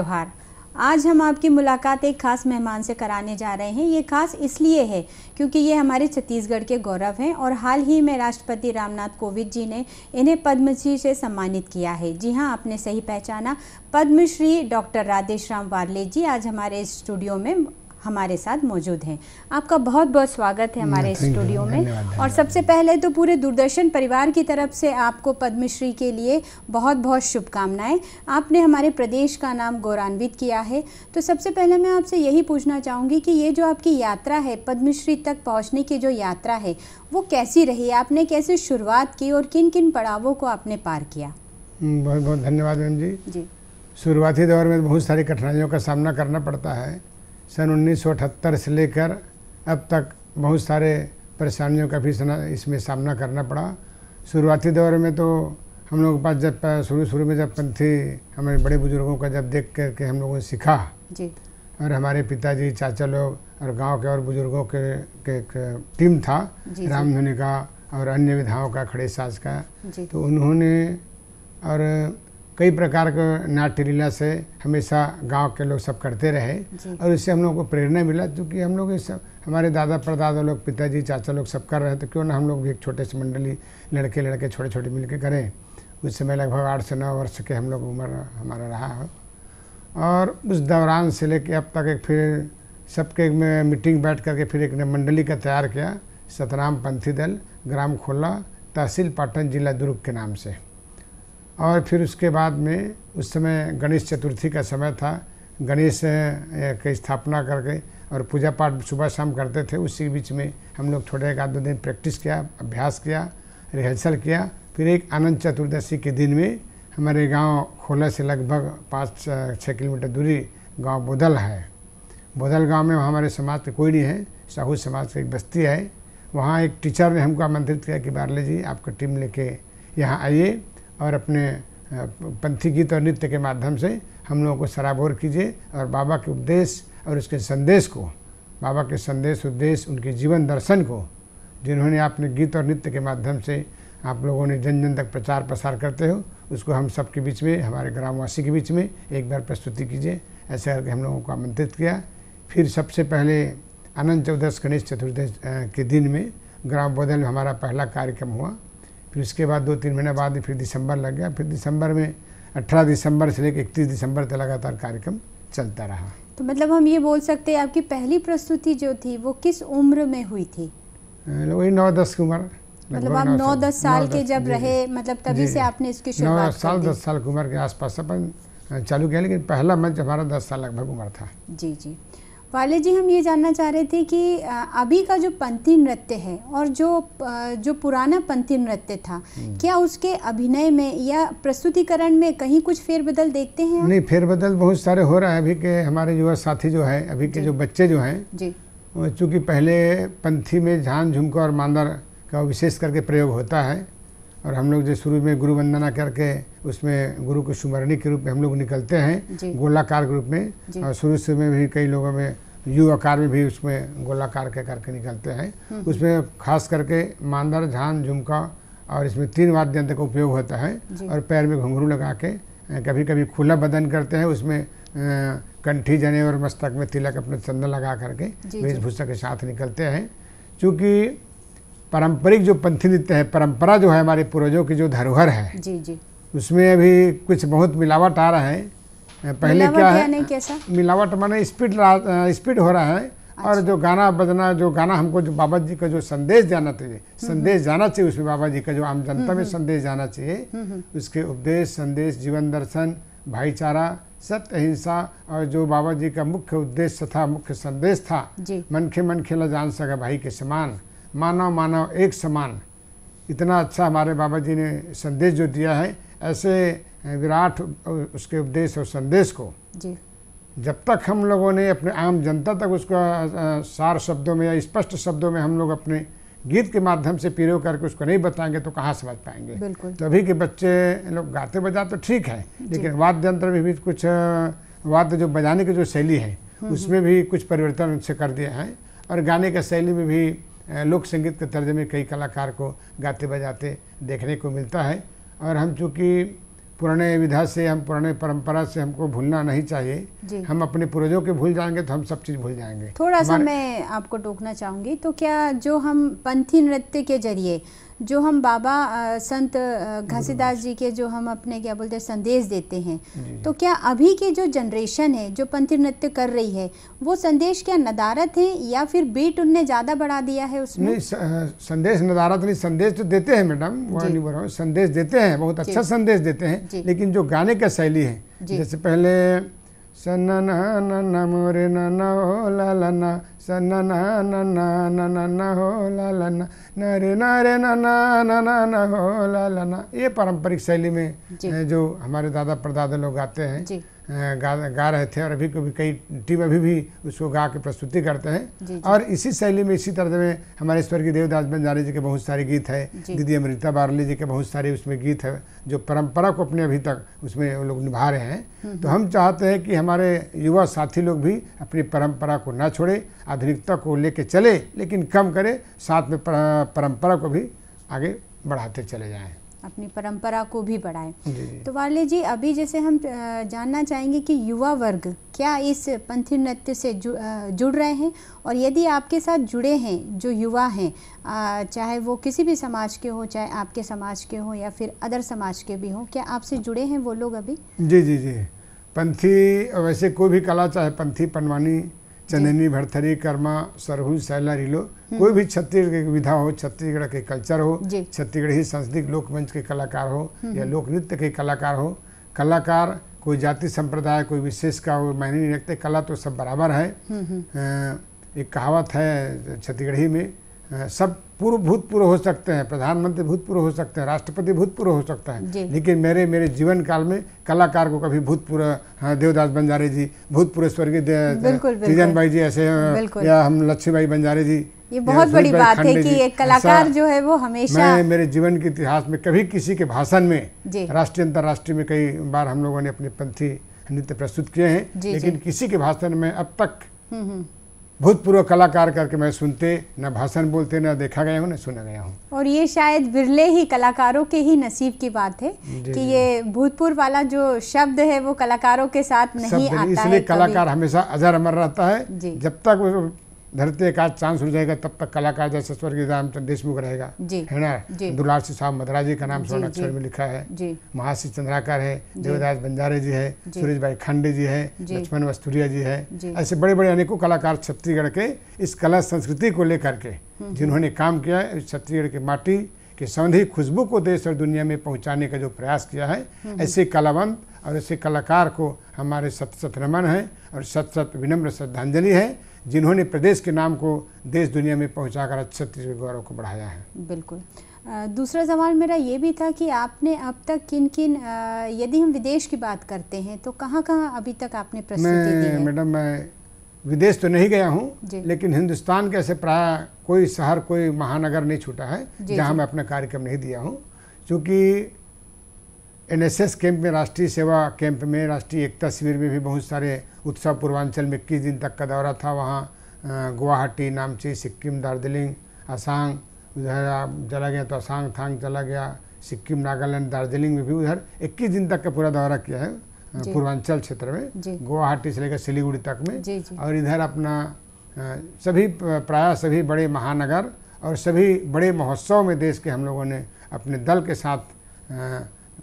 त्योहार। आज हम आपकी मुलाकात एक खास मेहमान से कराने जा रहे हैं। ये खास इसलिए है क्योंकि ये हमारे छत्तीसगढ़ के गौरव हैं और हाल ही में राष्ट्रपति रामनाथ कोविंद जी ने इन्हें पद्मश्री से सम्मानित किया है। जी हाँ आपने सही पहचाना। पद्मश्री डॉक्टर राधेश्याम वार्ले जी आज हमारे स्टूडियो में हमारे साथ मौजूद हैं। आपका बहुत बहुत स्वागत है हमारे स्टूडियो में। और सबसे पहले तो पूरे दूरदर्शन परिवार की तरफ़ से आपको पद्मश्री के लिए बहुत बहुत शुभकामनाएँ। आपने हमारे प्रदेश का नाम गौरवान्वित किया है। तो सबसे पहले मैं आपसे यही पूछना चाहूँगी कि ये जो आपकी यात्रा है पद्मश्री तक पहुँचने की जो यात्रा है वो कैसी रही? आपने कैसे शुरुआत की और किन किन पड़ावों को आपने पार किया? बहुत बहुत धन्यवाद मैम जी। जी। शुरुआती दौर में बहुत सारी कठिनाइयों का सामना करना पड़ता है। सन उन्नीस सौ अठहत्तर से लेकर अब तक बहुत सारे परेशानियों का भी इसमें सामना करना पड़ा। शुरुआती दौर में तो हम लोग के पास जब शुरू शुरू में जब पंथी हमारे बड़े बुज़ुर्गों का जब देख कर के हम लोगों ने सीखा जी। और हमारे पिताजी चाचा लोग और गाँव के और बुज़ुर्गों के, के, के टीम था जी। का और अन्य विधाओं का खड़े साज का तो उन्होंने और कई प्रकार के नाट्य लीला से हमेशा गाँव के लोग सब करते रहे और इससे हम लोग को प्रेरणा मिला क्योंकि हम लोग इस सब हमारे दादा परदादा लोग पिताजी चाचा लोग सब कर रहे थे क्यों ना हम लोग भी एक छोटे से मंडली लड़के लड़के छोटे छोटे मिलके करें। उस समय लगभग आठ से नौ वर्ष के हम लोग उम्र हमारा रहा है। और उस दौरान से लेके अब तक एक फिर सबके में मीटिंग बैठ करके फिर एक ने मंडली का तैयार किया सतराम पंथी दल ग्राम खोला तहसील पाटन जिला दुर्ग के नाम से। और फिर उसके बाद में उस समय गणेश चतुर्थी का समय था। गणेश की स्थापना करके और पूजा पाठ सुबह शाम करते थे। उसी बीच में हम लोग थोड़े एक आध दो दिन प्रैक्टिस किया, अभ्यास किया, रिहर्सल किया। फिर एक आनंद चतुर्दशी के दिन में हमारे गाँव खोला से लगभग पाँच छः किलोमीटर दूरी गाँव बोदल है। बोदल गाँव में हमारे समाज के कोई नहीं है, साहू समाज की एक बस्ती है। वहाँ एक टीचर ने हमको आमंत्रित किया कि बारले जी, आपका टीम लेके यहाँ आइए। और अपने पंथी गीत और नृत्य के माध्यम से हम लोगों को सराबोर कीजिए और बाबा के उपदेश और उसके संदेश को, बाबा के संदेश उद्देश्य उनके जीवन दर्शन को, जिन्होंने आपने गीत और नृत्य के माध्यम से आप लोगों ने जन जन तक प्रचार प्रसार करते हो, उसको हम सबके बीच में, हमारे ग्रामवासी के बीच में एक बार प्रस्तुति कीजिए। ऐसे करके हम लोगों को आमंत्रित किया। फिर सबसे पहले अनंत चौदस गणेश चतुर्दश के दिन में ग्राम बदल में हमारा पहला कार्यक्रम हुआ। फिर उसके बाद दो तीन महीने बाद फिर दिसंबर लग गया। फिर दिसंबर में अठारह दिसंबर से लेकर इकतीस दिसंबर तक लगातार कार्यक्रम चलता रहा। तो मतलब हम ये बोल सकते हैं आपकी पहली प्रस्तुति जो थी वो किस उम्र में हुई थी? वही नौ दस की उम्र मतलब आप नौ नौ दस साल के जब रहे मतलब तभी से आपने इसकी नौ शुरुआत साल दस साल की उम्र के आसपास अपन चालू किया लेकिन पहला मंच हमारा दस साल लगभग उम्र था। जी जी। वाले जी हम ये जानना चाह रहे थे कि अभी का जो पंथी नृत्य है और जो जो पुराना पंथी नृत्य था क्या उसके अभिनय में या प्रस्तुतिकरण में कहीं कुछ फेरबदल देखते हैं नहीं फेरबदल बहुत सारे हो रहा है। अभी के हमारे युवा साथी जो है अभी के जो। बच्चे जो हैं जी। चूँकि पहले पंथी में झान झुमका और मांदर का विशेष करके प्रयोग होता है और हम लोग जो शुरू में गुरु वंदना करके उसमें गुरु को सुमरणी के रूप में हम लोग निकलते हैं गोलाकार के रूप में। और शुरू से में भी कई लोगों में यू आकार में भी उसमें गोलाकार के करके निकलते हैं। उसमें खास करके मांदर झान झुमका और इसमें तीन वाद्य यंत्र का उपयोग होता है और पैर में घुंघरू लगा के कभी कभी खुला बदन करते हैं उसमें कंठी जने और मस्तक में तिलक अपने चंदन लगा करके वेशभूषा के साथ निकलते हैं। क्योंकि पारंपरिक जो पंथी नृत्य है परंपरा जो है हमारे पूर्वजों की जो धरोहर है जी जी। उसमें अभी कुछ बहुत मिलावट आ रहा है। पहले क्या है कैसा? मिलावट माने स्पीड स्पीड हो रहा है। और जो गाना बजना जो गाना हमको जो बाबा जी का जो संदेश जाना चाहिए संदेश जाना चाहिए उसमें बाबा जी का जो आम जनता में संदेश जाना चाहिए। उसके उपदेश संदेश जीवन दर्शन भाईचारा सत्य अहिंसा और जो बाबा जी का मुख्य उद्देश्य था मुख्य संदेश था मन के मन खेला जान सका भाई के समान। मानव मानव एक समान। इतना अच्छा हमारे बाबा जी ने संदेश जो दिया है ऐसे विराट उसके उपदेश और संदेश को जी। जब तक हम लोगों ने अपने आम जनता तक उसको सार शब्दों में या स्पष्ट शब्दों में हम लोग अपने गीत के माध्यम से पीरो करके उसको नहीं बताएँगे तो कहाँ समझ पाएँगे? तो अभी के बच्चे लोग गाते बजा तो ठीक है लेकिन वाद्य यंत्र में भी कुछ वाद्य जो बजाने की जो शैली है उसमें भी कुछ परिवर्तन उनसे कर दिया है और गाने का शैली में भी लोक संगीत के तर्ज में कई कलाकार को गाते बजाते देखने को मिलता है। और हम चूँकि पुराने विधा से हम पुराने परंपरा से हमको भूलना नहीं चाहिए हम अपने पूर्वजों के भूल जाएँगे तो हम सब चीज़ भूल जाएँगे। थोड़ा सा मैं आपको टोकना चाहूँगी तो क्या जो हम पंथी नृत्य के ज़रिए जो हम बाबा संत घासीदास जी के जो हम अपने क्या बोलते हैं संदेश देते हैं। तो क्या अभी की जो जनरेशन है जो पंथी नृत्य कर रही है वो संदेश क्या नदारत है या फिर बीट उनने ज़्यादा बढ़ा दिया है उसमें? नहीं संदेश नदारत नहीं संदेश तो देते हैं मैडम संदेश देते हैं बहुत अच्छा संदेश देते हैं लेकिन जो गाने का शैली है जैसे पहले सन्ना ना ना ना मोरे ना ना हो ला ला ना सन्ना ना ना ना ना ना ना हो ला ला ना ना रे ना रे ना ना ना ना ना हो ला ला ना ये पारंपरिक शैली में जो हमारे दादा परदादा लोग गाते हैं जी अ, गा गा रहे थे और अभी कभी कई टीम अभी भी उसको गा के प्रस्तुति करते हैं। जी। और इसी शैली में इसी तरह में हमारे स्वर्गीय देवदास बंजारे जी के बहुत सारे गीत है दीदी अमृता बारली जी के बहुत सारे उसमें गीत है जो परंपरा को अपने अभी तक उसमें वो लोग निभा रहे हैं। तो हम चाहते हैं कि हमारे युवा साथी लोग भी अपनी परंपरा को ना छोड़े आधुनिकता को लेके चले लेकिन कम करें साथ में पर- परंपरा को भी आगे बढ़ाते चले जाएँ। अपनी परंपरा को भी बढ़ाएँ। तो वाले जी अभी जैसे हम जानना चाहेंगे कि युवा वर्ग क्या इस पंथी नृत्य से जु, जुड़ रहे हैं? और यदि आपके साथ जुड़े हैं जो युवा हैं चाहे वो किसी भी समाज के हो चाहे आपके समाज के हो या फिर अदर समाज के भी हो क्या आपसे जुड़े हैं वो लोग अभी? जी जी जी। पंथी वैसे कोई भी कला चाहे पंथी पनवानी चंदनी भरथरी कर्मा सरहू सैला रिलो कोई भी छत्तीसगढ़ की विधा हो छत्तीसगढ़ के कल्चर हो। छत्तीसगढ़ी सांस्कृतिक लोकमंच के कलाकार हो या लोक नृत्य के कलाकार हो कलाकार कोई जाति संप्रदाय कोई विशेष का हो मायने नहीं रखते कला तो सब बराबर है एक कहावत है छत्तीसगढ़ी में सब पूर्व भूतपूर्व हो सकते हैं प्रधानमंत्री भूतपूर्व हो सकते हैं राष्ट्रपति भूतपूर्व हो सकता है लेकिन मेरे मेरे जीवन काल में कलाकार को कभी भूतपूर्व हाँ, देवदास बंजारे जी भूतपूर्व स्वर्गीय। तीजन भाई जी ऐसे। या हम लक्ष्मीबाई बंजारे जी ये या बहुत बड़ी बात है कि एक कलाकार जो है वो हमेशा मैं मेरे जीवन के इतिहास में कभी किसी के भाषण में राष्ट्रीय अंतर्राष्ट्रीय में कई बार हम लोगों ने अपने पंथी नृत्य प्रस्तुत किए हैं लेकिन किसी के भाषण में अब तक हम्म, हम्म। भूतपूर्व कलाकार करके मैं सुनते न भाषण बोलते न देखा गया हूँ न सुना गया हूँ। और ये शायद बिरले ही कलाकारों के ही नसीब की बात है कि ये भूतपूर्व वाला जो शब्द है वो कलाकारों के साथ नहीं आता इसलिए कलाकार हमेशा अजर अमर रहता है। जब तक वो धरती एक आध चांस हो जाएगा तब तक कलाकार जैसे स्वर्गीय रामचंद्र देशमुख रहेगा। है ना? दुलार सिंह साहब मदरा जी का नाम स्वर्ण अक्षर में लिखा है। महासी चंद्राकर है देवदास बंजारे जी है। सूरज भाई खंडे जी है लक्ष्मण वस्तुरिया जी है। ऐसे बड़े बड़े अनेकों कलाकार छत्तीसगढ़ के इस कला संस्कृति को लेकर के जिन्होंने काम किया है छत्तीसगढ़ की माटी की सौंधी खुशबू को देश और दुनिया में पहुँचाने का जो प्रयास किया है ऐसे कलावंत और ऐसे कलाकार को हमारे सत सत नमन है और सत सत विनम्र श्रद्धांजलि है जिन्होंने प्रदेश के नाम को देश दुनिया में पहुंचाकर छत्तीसगढ़ गौरव को बढ़ाया है। बिल्कुल। दूसरा सवाल मेरा ये भी था कि आपने अब तक किन किन यदि हम विदेश की बात करते हैं तो कहाँ कहाँ अभी तक आपने प्रस्तुति दी है? मैडम मैं विदेश तो नहीं गया हूँ लेकिन हिंदुस्तान के ऐसे प्राय कोई शहर कोई महानगर नहीं छूटा है जहाँ मैं अपना कार्यक्रम नहीं दिया हूँ क्योंकि एनएसएस कैंप में राष्ट्रीय सेवा कैंप में राष्ट्रीय एकता शिविर में भी बहुत सारे उत्सव पूर्वांचल में इक्कीस दिन तक का दौरा था। वहाँ गुवाहाटी नामची सिक्किम दार्जिलिंग असम उधर चला गया तो असंग थांग चला गया सिक्किम नागालैंड दार्जिलिंग में भी उधर इक्कीस दिन तक का पूरा दौरा किया है पूर्वांचल क्षेत्र में गुवाहाटी से लेकर सिलीगुड़ी तक में। जी जी। और इधर अपना सभी प्राय सभी बड़े महानगर और सभी बड़े महोत्सव में देश के हम लोगों ने अपने दल के साथ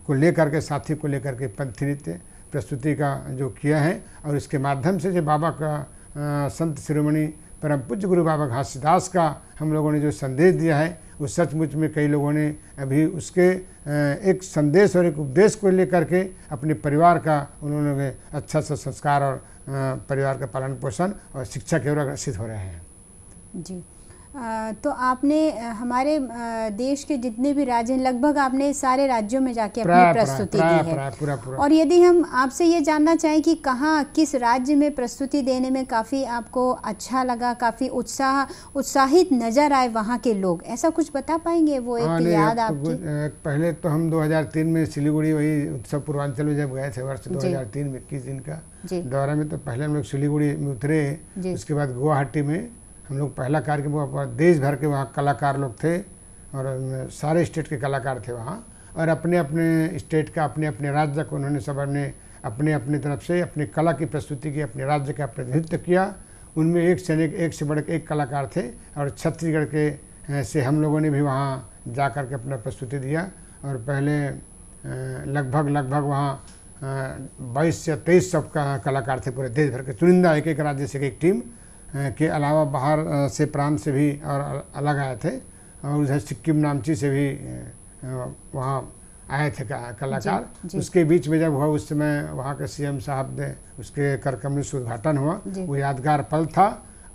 को लेकर के साथी को लेकर के पंथी नृत्य प्रस्तुति का जो किया है और इसके माध्यम से जो बाबा का अ, संत शिरोमणि परम पूज्य गुरु बाबा घासीदास का हम लोगों ने जो संदेश दिया है वो सचमुच में कई लोगों ने अभी उसके एक संदेश और एक उपदेश को लेकर के अपने परिवार का उन्होंने अच्छा सा संस्कार और परिवार का पालन पोषण और शिक्षा की ओर अग्रसित हो रहे हैं। जी। तो आपने हमारे देश के जितने भी राज्य हैं लगभग आपने सारे राज्यों में जाके अपनी प्रस्तुति दी है। प्राय- पूरा पूरा। और यदि हम आपसे ये जानना चाहें कि कहाँ किस राज्य में प्रस्तुति देने में काफ़ी आपको अच्छा लगा काफ़ी उत्साह उत्साहित नज़र आए वहाँ के लोग ऐसा कुछ बता पाएँगे वो हाँ एक याद अब तो आपकी? पहले तो हम 2003 में सिलीगुड़ी वही उत्सव पूर्वांचल में जब गए थे वर्ष 2003 में इक्कीस दिन का दौरा में तो पहले हम लोग सिलीगुड़ी में उतरे उसके बाद गुवाहाटी में हम लोग पहला कार्यक्रम देश भर के वहाँ कलाकार लोग थे और सारे स्टेट के कलाकार थे वहाँ। और अपने अपने स्टेट का अपने अपने राज्य को उन्होंने सबने अपने अपने तरफ़ से अपनी कला की प्रस्तुति की अपने राज्य का प्रतिनिधित्व किया। उनमें एक से एक, एक से बढ़ के एक कलाकार थे और छत्तीसगढ़ के से हम लोगों ने भी वहाँ जा कर के अपना प्रस्तुति दिया। और पहले लगभग लगभग वहाँ बाईस या तेईस सब का कलाकार थे पूरे देश भर के। चुनिंदा एक एक राज्य से एक टीम। के अलावा बाहर से प्रांत से भी और अलग आए थे और उधर सिक्किम नामची से भी वहाँ आए थे कलाकार। उसके बीच में जब हुआ उस समय वहाँ के सीएम साहब ने उसके करकमल से उद्घाटन हुआ वो यादगार पल था।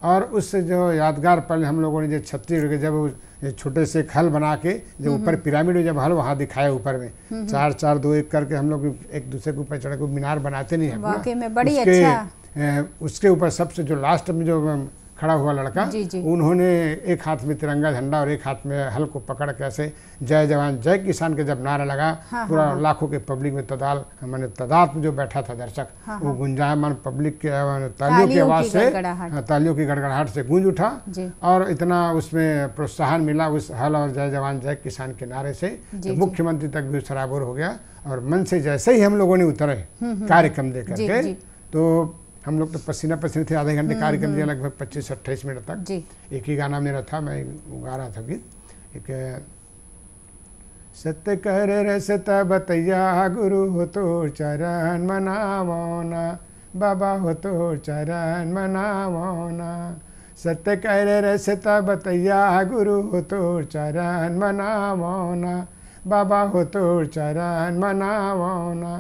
और उस जो यादगार पल हम लोगों ने जो छत्तीसगढ़ के जब छोटे से हल बना के जो हम्म, ऊपर हम्म। पिरामिड में जब हल वहाँ दिखाया ऊपर में हम्म, चार चार दो एक करके हम लोग एक दूसरे के ऊपर चढ़ के मीनार बनाते नहीं है बड़ी अच्छा। उसके ऊपर सबसे जो लास्ट में जो खड़ा हुआ लड़का जी जी। उन्होंने एक हाथ में तिरंगा झंडा और एक हाथ में हल को पकड़ के ऐसे जय जवान जय किसान के जब नारा लगा हाँ, पूरा हाँ, हाँ। लाखों के पब्लिक में तदाल मैंने तादाद में जो बैठा था दर्शक हाँ, वो हाँ। गुंजायमान पब्लिक के तालियों की आवाज़ से हाँ, तालियों की गड़गड़ाहट से गूंज उठा और इतना उसमें प्रोत्साहन मिला उस हल और जय जवान जय किसान के नारे से मुख्यमंत्री तक भी सराबोर हो गया और मन से जैसे ही हम लोगों ने उतरे हम्म, हम्म। कार्यक्रम दे करके तो हम लोग तो पसीना पसीने थे आधे घंटे हम्म, कार्यक्रम दिया हम्म। लगभग पच्चीस अट्ठाईस मिनट तक। जी। एक ही गाना मेरा था मैं गा रहा था गीत। एक सत्य कर रे सत्य बतैया गुरु हो तो चरण मनावना बाबा हो तो चरण मनावना सत्य कर रे सत्य बतैया गुरु हो तो चरण मनावना बाबा हो तो चरण मनावना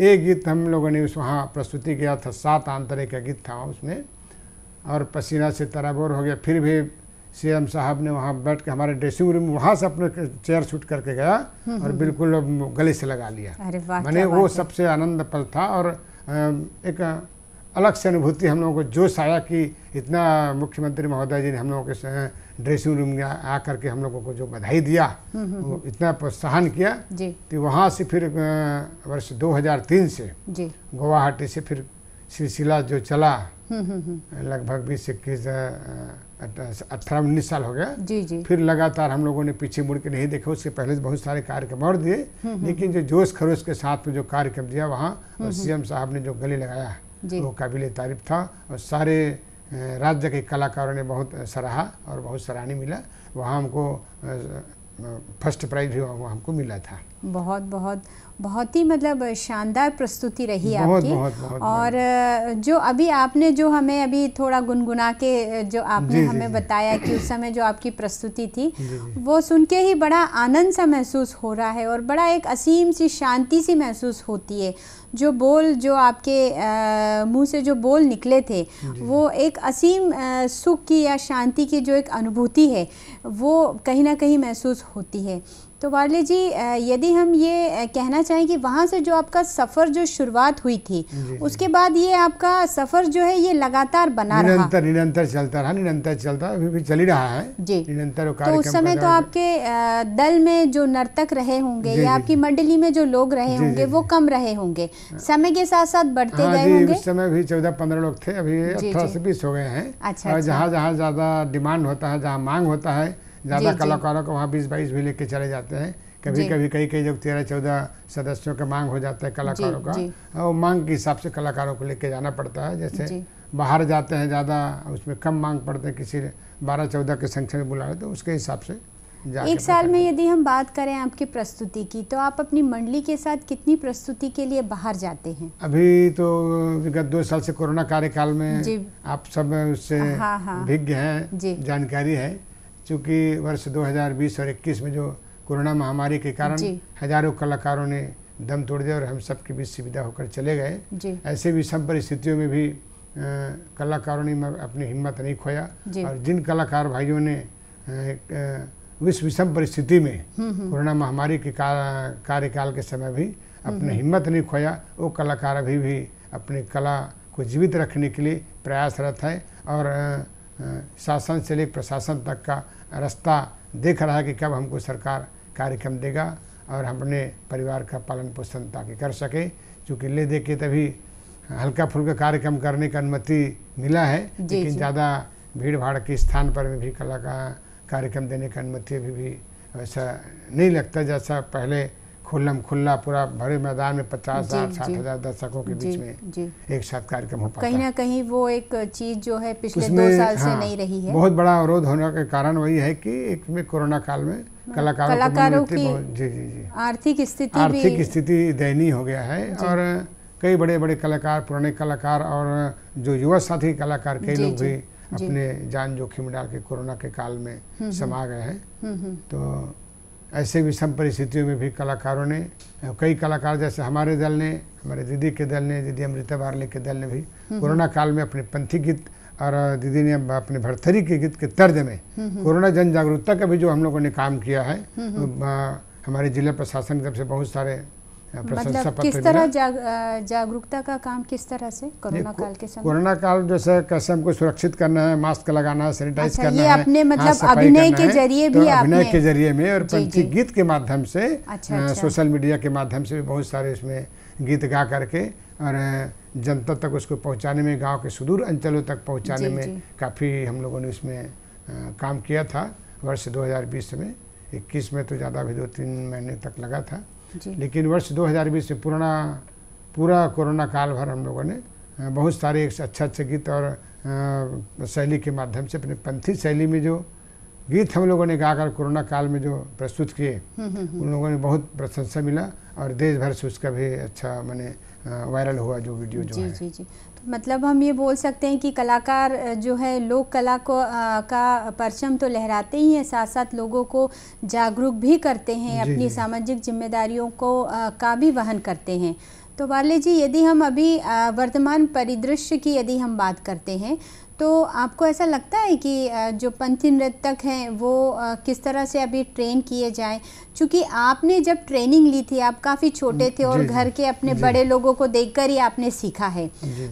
एक गीत हम लोगों ने उस वहाँ प्रस्तुति किया था सात आंतरिक का गीत था उसमें। और पसीना से तराबोर हो गया। फिर भी सीएम साहब ने वहाँ बैठ के हमारे ड्रेसिंग रूम में वहाँ से अपने चेयर शूट करके गया हम्म, और हम्म, बिल्कुल गले से लगा लिया। मैंने वो सबसे आनंद पल था और एक अलग से अनुभूति हम लोगों को जोश आया कि इतना मुख्यमंत्री महोदय जी ने हम लोगों के ड्रेसिंग रूम में आ करके हम लोगों को जो बधाई दिया हम्म, हम्म, वो हम्म। इतना प्रोत्साहन किया तो वहाँ से फिर वर्ष 2003 से गुवाहाटी से फिर सिलसिला जो चला लगभग बीस इक्कीस अठारह उन्नीस साल हो गया। जी जी। फिर लगातार हम लोगों ने पीछे मुड़ के नहीं देखे उसके पहले बहुत सारे कार्यक्रम और दिए लेकिन जो जोश खरोश के साथ में जो कार्यक्रम दिया वहाँ सीएम साहब ने जो गले लगाया। वो काबिल तारीफ़ था और सारे राज्य के कलाकारों ने बहुत सराहा और बहुत सराहनीय मिला। वहाँ हमको फ़र्स्ट प्राइज भी हमको मिला था। बहुत बहुत बहुत ही मतलब शानदार प्रस्तुति रही बहुत, आपकी। बहुत, बहुत, और जो अभी आपने जो हमें अभी थोड़ा गुनगुना के जो आपने जी, हमें जी, बताया कि उस समय जो आपकी प्रस्तुति थी जी, वो सुन के ही बड़ा आनंद सा महसूस हो रहा है और बड़ा एक असीम सी शांति सी महसूस होती है। जो बोल जो आपके मुँह से जो बोल निकले थे वो एक असीम सुख की या शांति की जो एक अनुभूति है वो कहीं ना कहीं महसूस होती है। तो वाले जी यदि हम ये कहना चाहें कि वहाँ से जो आपका सफ़र जो शुरुआत हुई थी उसके बाद ये आपका सफ़र जो है ये लगातार बना निरंतर रहा। निरंतर चलता रहा निरंतर चलता अभी भी चल ही रहा है। जी। निरंतर तो उस समय तो आपके दल में जो नर्तक रहे होंगे या आपकी मंडली में जो लोग रहे होंगे वो कम रहे होंगे। समय के साथ साथ बढ़ते हाँ गए होंगे। उस समय भी चौदह पंद्रह लोग थे अभी अठारह से बीस हो गए हैं। अच्छा, अच्छा। जहाँ जहाँ ज़्यादा डिमांड होता है जहाँ मांग होता है ज़्यादा कलाकारों को वहाँ बीस बाईस भी लेके चले जाते हैं। कभी कभी कई कई जब तेरह चौदह सदस्यों का मांग हो जाता है कलाकारों का और मांग के हिसाब से कलाकारों को लेके जाना पड़ता है। जैसे बाहर जाते हैं ज़्यादा उसमें कम मांग पड़ते हैं किसी बारह चौदह के संख्या में बुलाए तो उसके हिसाब से एक साल में यदि हम बात करें आपकी प्रस्तुति की तो आप अपनी मंडली के साथ कितनी प्रस्तुति के लिए बाहर जाते हैं? अभी तो विगत दो साल से कोरोना कार्यकाल में आप सब उससे हाँ हाँ। विज्ञ हैं जानकारी है। चूँकि वर्ष 2020 और 21 में जो कोरोना महामारी के कारण हज़ारों कलाकारों ने दम तोड़ दिया और हम सबके बीच सुविधा होकर चले गए। ऐसे भी सब परिस्थितियों में भी कलाकारों ने अपनी हिम्मत नहीं खोया। और जिन कलाकार भाइयों ने विश्व विषम परिस्थिति में हम्म, हम्म। कोरोना महामारी के कार्यकाल के समय भी हम्म, अपनी हिम्मत नहीं खोया वो कलाकार अभी भी अपनी कला को जीवित रखने के लिए प्रयासरत है। और शासन से लेकर प्रशासन तक का रास्ता देख रहा है कि कब हमको सरकार कार्यक्रम देगा और हम अपने परिवार का पालन पोषण ताकि कर सके। क्योंकि ले दे के तभी हल्का फुल्का कार्यक्रम करने का अनुमति मिला है लेकिन ज़्यादा भीड़ भाड़ के स्थान पर भी कला का कार्यक्रम देने का अनुमति अभी भी वैसा नहीं लगता जैसा पहले खुल्लम खुल्ला पूरा भरे मैदान में पचास हज़ार साठ हज़ार दर्शकों के बीच में एक साथ कार्यक्रम हो पाता कहीं ना कहीं वो एक चीज़ जो है पिछले दो साल से हाँ, नहीं रही है। बहुत बड़ा अवरोध होने के कारण वही है कि एक में कोरोना काल में कलाकारों कलाकारों की जी जी जी। आर्थिक स्थिति आर्थिक स्थिति दयनीय हो गया है और कई बड़े बड़े कलाकार पुराने कलाकार और जो युवा साथी कलाकार कई लोग भी अपने जान जोखिम में डाल के कोरोना के काल में समा गए हैं। हम्म, हम्म, तो ऐसे विषम परिस्थितियों में भी कलाकारों ने कई कलाकार जैसे हमारे दल ने हमारे दीदी के दल ने दीदी अमृता बारले के दल ने भी कोरोना काल में अपने पंथी गीत और दीदी ने अपने भरथरी के गीत के तर्ज में कोरोना जन जागरूकता का भी जो हम लोगों ने काम किया है हमारे जिला प्रशासन की तरफ़ से बहुत सारे मतलब किस तरह जाग, जागरूकता का काम किस तरह से कोरोना काल के समय? कोरोना काल जैसे कैसे हमको सुरक्षित करना है मास्क लगाना है सैनिटाइज अच्छा, करना ये है मतलब अभिनय के ज़रिए तो अभिनय के ज़रिए में और जी। गीत के माध्यम से अच्छा, अच्छा। सोशल मीडिया के माध्यम से भी बहुत सारे इसमें गीत गा करके और जनता तक उसको पहुँचाने में गाँव के सुदूर अंचलों तक पहुँचाने में काफ़ी हम लोगों ने इसमें काम किया था। वर्ष 2020 में 21 में तो ज़्यादा भी दो तीन महीने तक लगा था। लेकिन वर्ष 2020 से पुराना पूरा कोरोना काल भर हम लोगों ने बहुत सारे एक अच्छा अच्छे गीत और शैली के माध्यम से अपने पंथी शैली में जो गीत हम लोगों ने गाकर कोरोना काल में जो प्रस्तुत किए हम्म, हम्म, उन लोगों ने बहुत प्रशंसा मिला और देश भर से उसका भी अच्छा मैंने वायरल हुआ जो वीडियो जो जी है। जी जी। मतलब हम ये बोल सकते हैं कि कलाकार जो है लोक कला को आ, का परचम तो लहराते ही हैं साथ साथ लोगों को जागरूक भी करते हैं अपनी सामाजिक जिम्मेदारियों को आ, का भी वहन करते हैं। तो वाले जी यदि हम अभी वर्तमान परिदृश्य की यदि हम बात करते हैं तो आपको ऐसा लगता है कि जो पंथी नृतक हैं वो किस तरह से अभी ट्रेन किए जाएँ? क्योंकि आपने जब ट्रेनिंग ली थी आप काफ़ी छोटे थे और। घर के अपने बड़े लोगों को देखकर ही आपने सीखा है।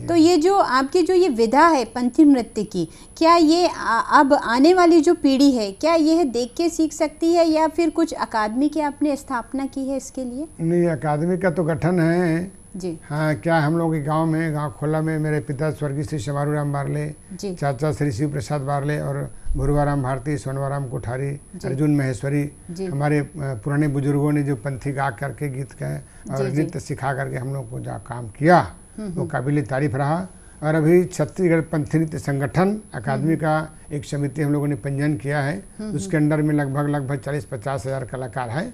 तो ये जो आपकी जो ये विधा है पंथी नृत्य की क्या ये अब आने वाली जो पीढ़ी है क्या ये देख के सीख सकती है या फिर कुछ अकादमी की आपने स्थापना की है इसके लिए? नहीं अकादमी का तो गठन है। जी। हाँ क्या हम लोग के गाँव में गाँव खोला में मेरे पिता स्वर्गीय श्री शमारू राम बारले चाचा श्री शिव प्रसाद बारले और गुरुवाराम भारती सोनवाराम कोठारी अर्जुन महेश्वरी हमारे पुराने बुज़ुर्गों ने जो पंथी गा करके गीत गाए और। नृत्य सिखा करके हम लोग को जो काम किया वो काबिल तारीफ़ रहा। और अभी छत्तीसगढ़ पंथी नृत्य संगठन अकादमी का एक समिति हम लोगों ने पंजीयन किया है उसके अंडर में लगभग लगभग चालीस पचास हज़ार कलाकार है।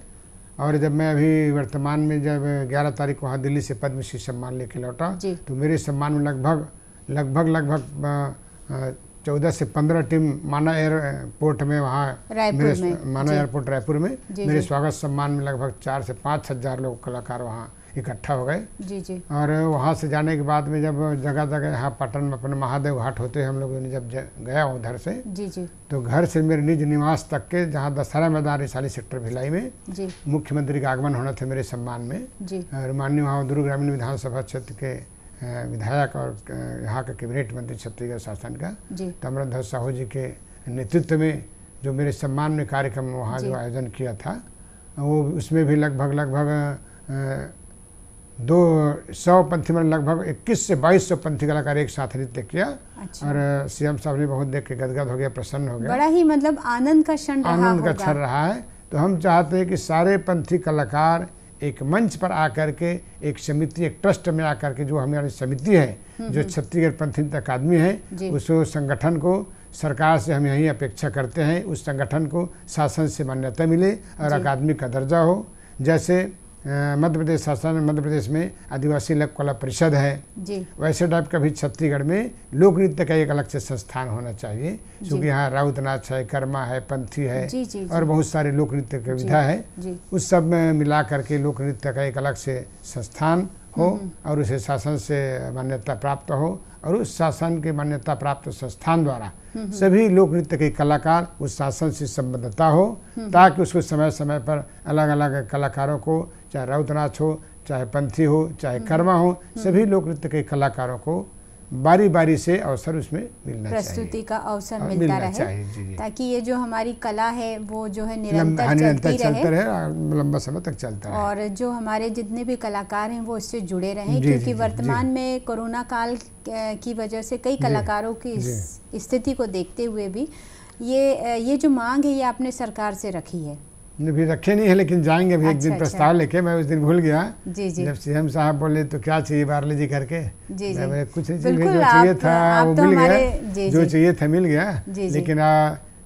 और जब मैं अभी वर्तमान में जब 11 तारीख को वहाँ दिल्ली से पद्मश्री सम्मान लेके लौटा तो मेरे सम्मान में लगभग लगभग लगभग चौदह से पंद्रह टीम माना एयरपोर्ट में वहाँ मेरे में, माना एयरपोर्ट रायपुर में मेरे स्वागत सम्मान में लगभग चार से पाँच हज़ार लोग कलाकार वहाँ इकट्ठा हो गए। जी जी। और वहाँ से जाने के बाद में जब जगह जगह यहाँ पटन में अपने महादेव घाट होते हम लोग ने जब गया उधर से जी जी। तो घर से मेरे निज निवास तक के जहाँ दशहरा मैदान रिसाली सेक्टर भिलाई में जी। मुख्यमंत्री का आगमन होना था मेरे सम्मान में। जी। और माननीय वहाँ दुर्ग ग्रामीण विधानसभा क्षेत्र के विधायक और यहाँ के कैबिनेट मंत्री छत्तीसगढ़ शासन का तमरध्वज साहू जी के नेतृत्व में जो मेरे सम्मान में कार्यक्रम वहाँ जो। आयोजन किया था वो उसमें भी लगभग लगभग दो सौ पंथी में लगभग इक्कीस से बाईस सौ पंथी कलाकार एक साथ नृत्य किया अच्छा। और सीएम साहब ने बहुत देख के गदगद हो गया प्रसन्न हो गया। बड़ा ही मतलब आनंद का क्षण आनंद का क्षण रहा है। तो हम चाहते हैं कि सारे पंथी कलाकार एक मंच पर आकर के एक समिति एक ट्रस्ट में आकर के जो हमारी समिति है जो छत्तीसगढ़ पंथी अकादमी है उस संगठन को सरकार से हम यही अपेक्षा करते हैं उस संगठन को शासन से मान्यता मिले और अकादमी का दर्जा हो। जैसे मध्य प्रदेश शासन मध्य प्रदेश में आदिवासी लोक कला परिषद है। जी। वैसे टाइप का भी छत्तीसगढ़ में लोक नृत्य का एक अलग से संस्थान होना चाहिए क्योंकि यहाँ राउत नाच है कर्मा है पंथी है जी, जी। और बहुत सारे लोक नृत्य की विधा है। जी। उस सब में मिला करके लोक नृत्य का एक अलग से संस्थान हो और उसे शासन से मान्यता प्राप्त हो और उस शासन के मान्यता प्राप्त संस्थान द्वारा सभी लोक नृत्य के कलाकार उस शासन से संबद्धता हो ताकि उसको समय समय पर अलग अलग कलाकारों को चाहे राउत नाच हो चाहे पंथी हो चाहे कर्मा हो सभी लोक नृत्य के कलाकारों को बारी बारी से अवसर उसमें मिलना प्रस्तुति का अवसर हाँ, मिलता मिलना रहे चाहिए, जी, जी। ताकि ये जो हमारी कला है वो जो है निरंतर हाँ, निरंतर चलती रहे। लंबा समय तक चलता रहे। और जो हमारे जितने भी कलाकार हैं वो इससे जुड़े रहें क्योंकि वर्तमान में कोरोना काल की वजह से कई कलाकारों की स्थिति को देखते हुए भी ये ये जो मांग है ये आपने सरकार से रखी है। अभी रखे नहीं है लेकिन जाएँगे अभी एक अच्छा, दिन अच्छा। प्रस्ताव लेके मैं उस दिन भूल गया। जी जी। जब सीएम साहब बोले तो क्या चाहिए बारले जी करके? जी, जी। मैं कुछ नहीं चाहिए जो चाहिए था वो तो मिल गया। जी, चाहिए था मिल गया। लेकिन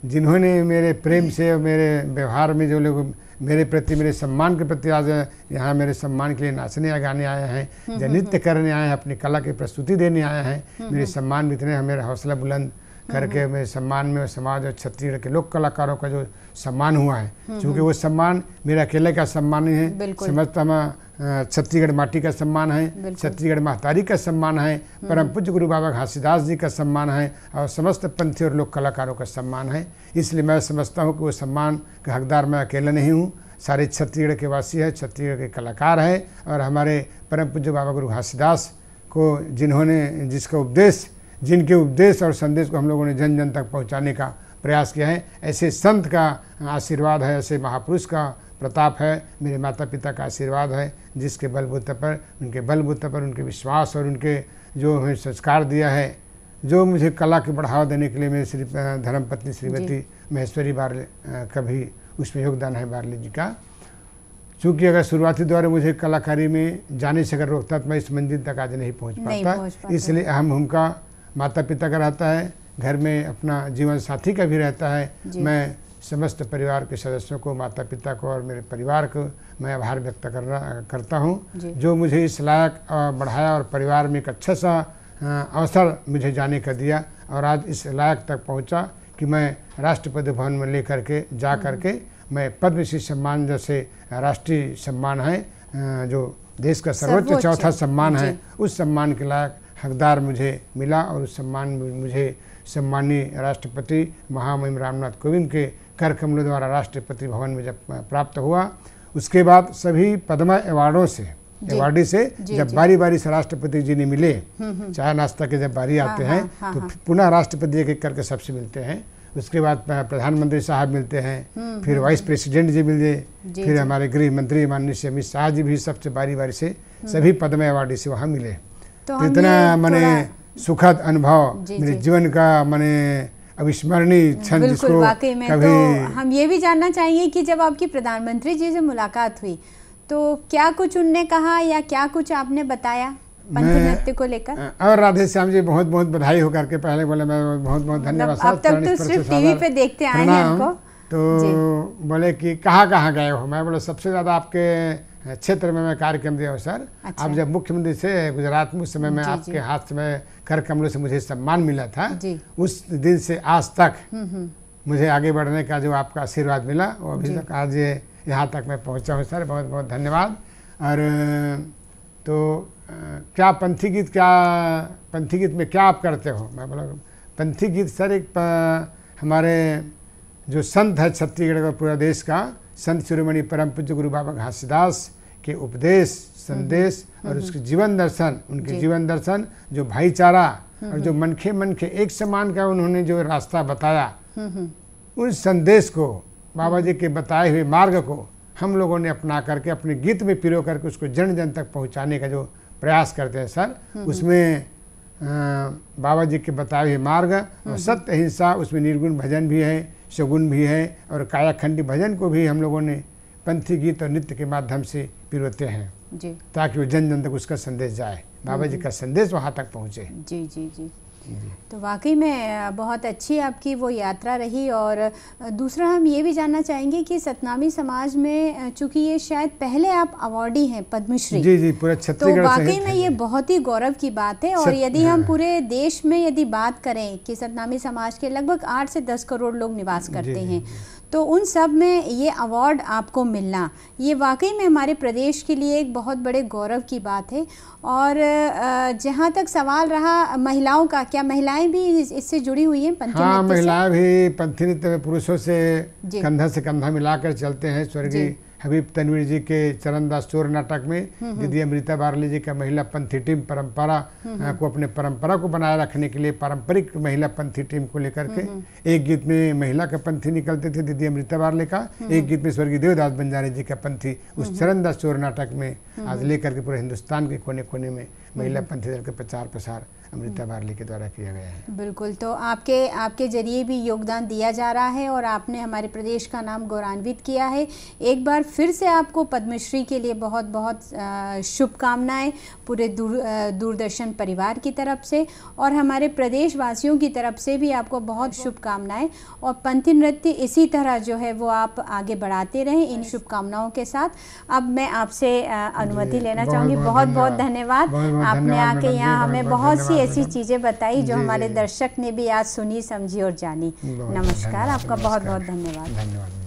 जिन्होंने मेरे प्रेम से और मेरे व्यवहार में जो लोग मेरे प्रति मेरे सम्मान के प्रति आज यहाँ मेरे सम्मान के लिए नाचने या गाने आए हैं हम्म, या नृत्य करने आए हैं अपनी कला की प्रस्तुति देने आए हैं हम्म, मेरे सम्मान में इतने मेरा हौसला बुलंद करके मेरे सम्मान में समाज और छत्तीसगढ़ के लोक कलाकारों का जो सम्मान हुआ है क्योंकि वो सम्मान मेरा अकेले का सम्मान नहीं है समझता। समस्त छत्तीसगढ़ माटी का सम्मान है छत्तीसगढ़ महतारी का सम्मान है परम पूज्य गुरु बाबा घासीदास जी का सम्मान है और समस्त पंथी और लोक कलाकारों का सम्मान है। इसलिए मैं समझता हूँ कि वो सम्मान का हकदार मैं अकेला नहीं हूँ। सारे छत्तीसगढ़ के वासी है छत्तीसगढ़ के कलाकार हैं और हमारे परम पूज्य बाबा गुरु घासीदास को जिन्होंने जिसका उपदेश जिनके उपदेश और संदेश को हम लोगों ने जन जन तक पहुँचाने का प्रयास किया है। ऐसे संत का आशीर्वाद है ऐसे महापुरुष का प्रताप है मेरे माता पिता का आशीर्वाद है जिसके बलबूते पर उनके बलबूते पर उनके विश्वास और उनके जो हमें संस्कार दिया है जो मुझे कला के बढ़ावा देने के लिए मेरे श्री धर्मपत्नी श्रीमती महेश्वरी बारले का भी उसमें योगदान है बारले जी का। चूँकि अगर शुरुआती दौर में मुझे कलाकारी में जाने से अगर रोकता तो मैं इस मंजिल तक आज नहीं पहुँच नहीं पाता। इसलिए अहम उनका माता पिता का रहता है घर में अपना जीवन साथी का भी रहता है। मैं समस्त परिवार के सदस्यों को माता पिता को और मेरे परिवार को मैं आभार व्यक्त कर रहा करता हूँ। जो। मुझे इस लायक बढ़ाया और परिवार में एक अच्छा सा अवसर मुझे जाने का दिया और आज इस लायक तक पहुँचा कि मैं राष्ट्रपति भवन में लेकर के जा करके मैं पद्मश्री सम्मान जैसे राष्ट्रीय सम्मान है जो देश का सर्वोच्च, चौथा सम्मान है उस सम्मान के लायक हकदार मुझे मिला और उस सम्मान में मुझे सम्मानीय राष्ट्रपति महामहिम रामनाथ कोविंद के कर कमलों द्वारा राष्ट्रपति भवन में जब प्राप्त हुआ उसके बाद सभी पद्मा अवार्डों से जी। अवार्डी से जी, जब जी। बारी बारी से राष्ट्रपति जी ने मिले चाय नाश्ता के जब बारी आते हाँ, हैं हाँ, तो हाँ। पुनः राष्ट्रपति एक एक करके सबसे मिलते हैं उसके बाद प्रधानमंत्री साहब मिलते हैं फिर वाइस प्रेसिडेंट जी मिले फिर हमारे गृह मंत्री माननीय श्री अमित शाह जी भी सबसे बारी बारी से सभी पद्म अवार्डी से वहाँ मिले तो तो इतना मैंने सुखद अनुभव मेरे जीवन का मैंने अविस्मरणीय क्षण जिसको वाकई में कभी तो हम ये भी जानना चाहेंगे कि जब आपकी प्रधानमंत्री जी से मुलाकात हुई तो क्या कुछ उनने कहा या क्या कुछ आपने बताया नृत्य को लेकर? और राधे श्याम जी बहुत बहुत बधाई हो करके पहले बोले मैं बहुत बहुत धन्यवाद मतलब अब तक तो सिर्फ़ टीवी पे देखते आए हैं। तो बोले कि कहाँ कहाँ गए हो? मैं बोले सबसे ज़्यादा आपके क्षेत्र में मैं कार्यक्रम दिया हूँ सर। अच्छा। आप जब मुख्यमंत्री से गुजरात में उस समय में आपके हाथ में कर कमलों से मुझे सम्मान मिला था उस दिन से आज तक हम्म हम्म। मुझे आगे बढ़ने का जो आपका आशीर्वाद मिला वो अभी तक आज यहाँ तक मैं पहुँचा हूँ सर। बहुत बहुत धन्यवाद। और तो क्या पंथी गीत क्या पंथी गीत में क्या आप करते हो? मैं बोला पंथी गीत सर एक हमारे जो संत है छत्तीसगढ़ का पूरा देश का संत शिरोमणि परम पूज्य गुरु बाबा घासीदास के उपदेश संदेश और उसके जीवन दर्शन उनके जीवन दर्शन जो भाईचारा और जो मनखे मनखे एक समान का उन्होंने जो रास्ता बताया हम्म हम्म। उस संदेश को बाबा जी के बताए हुए मार्ग को हम लोगों ने अपना करके अपने गीत में पिरो करके उसको जन जन तक पहुँचाने का जो प्रयास करते हैं सर उसमें अ, बाबा जी के बताए हुए मार्ग और सत्य हिंसा उसमें निर्गुण भजन भी है सगुण भी है और कायाखंडी भजन को भी हम लोगों ने पंथी गीत और नृत्य के माध्यम से पिरोते हैं। जी। ताकि वो जन जन तक उसका संदेश जाए। बाबा जी का संदेश वहाँ तक पहुँचे। जी जी जी। तो वाकई में बहुत अच्छी आपकी वो यात्रा रही और दूसरा हम ये भी जानना चाहेंगे कि सतनामी समाज में चूँकि ये शायद पहले आप अवार्डी हैं पद्मश्री। जी जी पूरा तो वाकई में ये बहुत ही गौरव की बात है और यदि हम हाँ। पूरे देश में यदि बात करें कि सतनामी समाज के लगभग आठ से दस करोड़ लोग निवास करते हैं तो उन सब में ये अवार्ड आपको मिलना ये वाकई में हमारे प्रदेश के लिए एक बहुत बड़े गौरव की बात है और जहाँ तक सवाल रहा महिलाओं का क्या महिलाएँ भी इस- इससे जुड़ी हुई हैं पंथी हाँ? महिलाएँ भी पंथी नृत्य में पुरुषों से कंधा से कंधा मिलाकर चलते हैं स्वर्गीय। हबीब तनवीर जी के चरणदास चोर नाटक में दीदी अमृता बारली जी का महिला पंथी टीम परंपरा को अपने परंपरा को बनाए रखने के लिए पारंपरिक महिला पंथी टीम को लेकर के एक गीत में महिला का पंथी निकलते थे दीदी अमृता बारले का। एक गीत में स्वर्गीय देवदास बंजारे जी का पंथी उस चरणदास चोर नाटक में आज लेकर के पूरे हिंदुस्तान के कोने कोने में महिला पंथी दल के प्रचार प्रसार अमृता बारली के द्वारा किया गया है। बिल्कुल तो आपके आपके ज़रिए भी योगदान दिया जा रहा है और आपने हमारे प्रदेश का नाम गौरवान्वित किया है। एक बार फिर से आपको पद्मश्री के लिए बहुत बहुत शुभकामनाएँ पूरे दूर दूरदर्शन परिवार की तरफ़ से और हमारे प्रदेशवासियों की तरफ़ से भी आपको बहुत शुभकामनाएँ और पंथी नृत्य इसी तरह जो है वो आप आगे बढ़ाते रहें इन शुभकामनाओं के साथ। अब मैं आपसे अनुमति लेना चाहूँगी। बहुत बहुत धन्यवाद। आपने आके यहाँ हमें बहुत सी ऐसी चीज़ें बताई जो हमारे दर्शक ने भी आज सुनी समझी और जानी। नमस्कार आपका बहुत बहुत धन्यवाद। धन्यवाद।